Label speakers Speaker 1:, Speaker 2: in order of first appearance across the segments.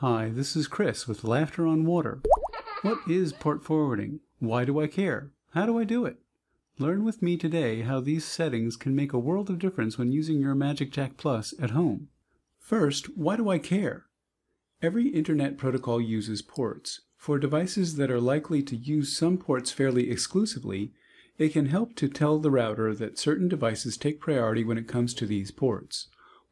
Speaker 1: Hi, this is Chris with Laughter on Water. What is port forwarding? Why do I care? How do I do it? Learn with me today how these settings can make a world of difference when using your magicJack Plus at home. First, why do I care? Every Internet protocol uses ports. For devices that are likely to use some ports fairly exclusively, it can help to tell the router that certain devices take priority when it comes to these ports.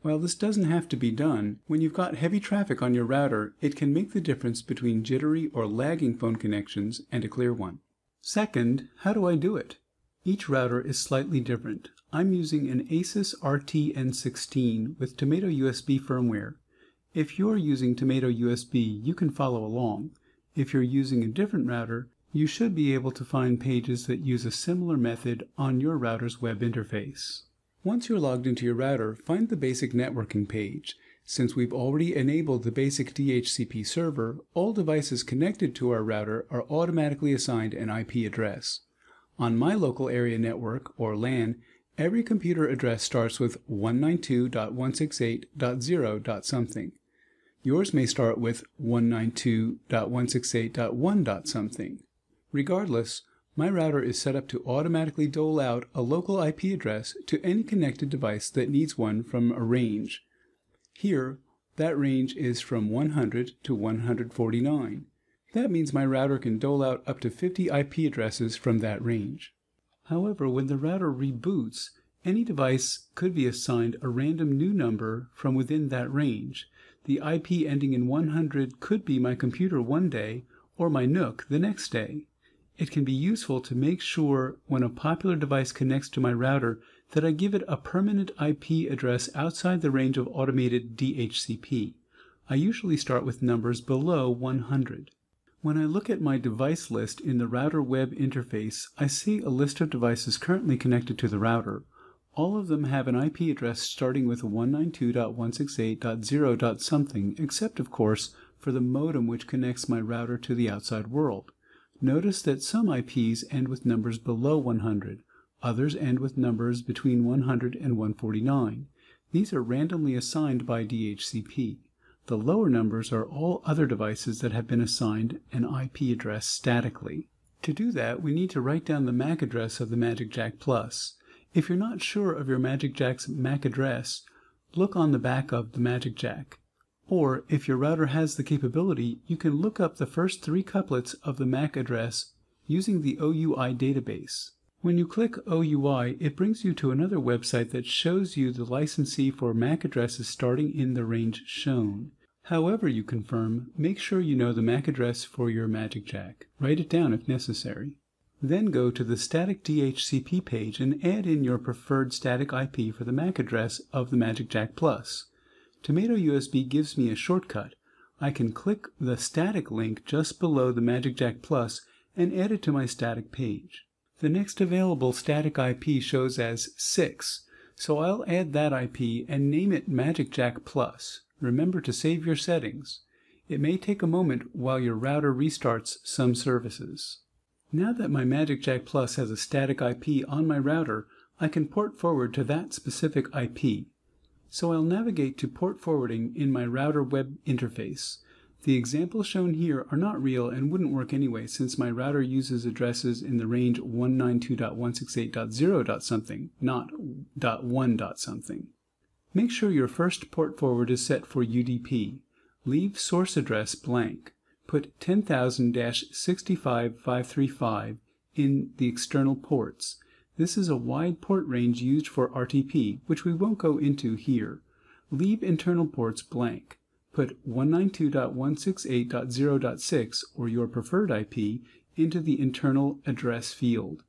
Speaker 1: While this doesn't have to be done, when you've got heavy traffic on your router, it can make the difference between jittery or lagging phone connections and a clear one. Second, how do I do it? Each router is slightly different. I'm using an Asus RT-N16 with Tomato USB firmware. If you're using Tomato USB, you can follow along. If you're using a different router, you should be able to find pages that use a similar method on your router's web interface. Once you're logged into your router, find the basic networking page. Since we've already enabled the basic DHCP server, all devices connected to our router are automatically assigned an IP address. On my local area network, or LAN, every computer address starts with 192.168.0.something. Yours may start with 192.168.1.something. Regardless, my router is set up to automatically dole out a local IP address to any connected device that needs one from a range. Here, that range is from 100 to 149. That means my router can dole out up to 50 IP addresses from that range. However, when the router reboots, any device could be assigned a random new number from within that range. The IP ending in 100 could be my computer one day or my NUC the next day. It can be useful to make sure when a popular device connects to my router that I give it a permanent IP address outside the range of automated DHCP. I usually start with numbers below 100. When I look at my device list in the router web interface, I see a list of devices currently connected to the router. All of them have an IP address starting with 192.168.0.something, except of course for the modem which connects my router to the outside world. Notice that some IPs end with numbers below 100, others end with numbers between 100 and 149. These are randomly assigned by DHCP. The lower numbers are all other devices that have been assigned an IP address statically. To do that, we need to write down the MAC address of the magicJack Plus. If you're not sure of your magicJack's MAC address, look on the back of the magicJack. Or, if your router has the capability, you can look up the first three couplets of the MAC address using the OUI database. When you click OUI, it brings you to another website that shows you the licensee for MAC addresses starting in the range shown. However you confirm, make sure you know the MAC address for your magicJack. Write it down if necessary. Then go to the static DHCP page and add in your preferred static IP for the MAC address of the magicJack Plus. Tomato USB gives me a shortcut. I can click the static link just below the magicJack Plus and add it to my static page. The next available static IP shows as 6, so I'll add that IP and name it magicJack Plus. Remember to save your settings. It may take a moment while your router restarts some services. Now that my magicJack Plus has a static IP on my router, I can port forward to that specific IP. So I'll navigate to port forwarding in my router web interface. The examples shown here are not real and wouldn't work anyway since my router uses addresses in the range 192.168.0.something, not .1.something. Make sure your first port forward is set for UDP. Leave source address blank. Put 10,000-65535 in the external ports. This is a wide port range used for RTP, which we won't go into here. Leave internal ports blank. Put 192.168.0.6 or your preferred IP into the internal address field.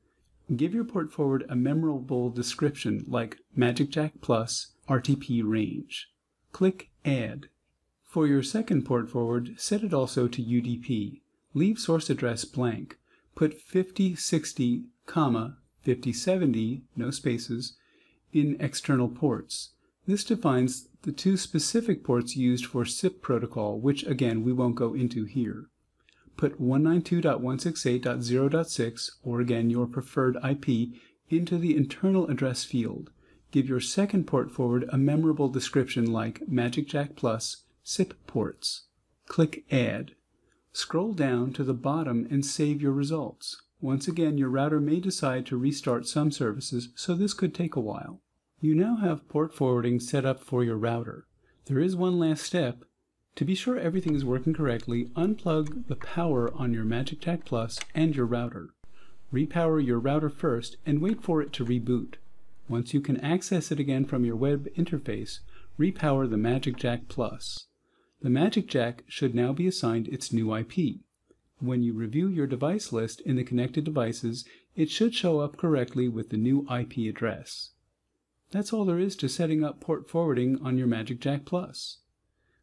Speaker 1: Give your port forward a memorable description like magicJack Plus RTP range. Click Add. For your second port forward, set it also to UDP. Leave source address blank. Put 5060, 5070, no spaces, in external ports. This defines the two specific ports used for SIP protocol, which again we won't go into here. Put 192.168.0.6, or again your preferred IP, into the internal address field. Give your second port forward a memorable description like magicJack Plus SIP ports. click Add. Scroll down to the bottom and save your results. Once again, your router may decide to restart some services, so this could take a while. You now have port forwarding set up for your router. There is one last step. To be sure everything is working correctly, unplug the power on your magicJack Plus and your router. Repower your router first and wait for it to reboot. Once you can access it again from your web interface, repower the magicJack Plus. The magicJack should now be assigned its new IP. When you review your device list in the connected devices, it should show up correctly with the new IP address. That's all there is to setting up port forwarding on your magicJack Plus.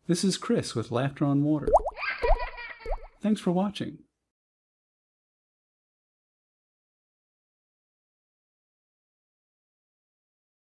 Speaker 1: This is Chris with Laughter on Water. Thanks for watching.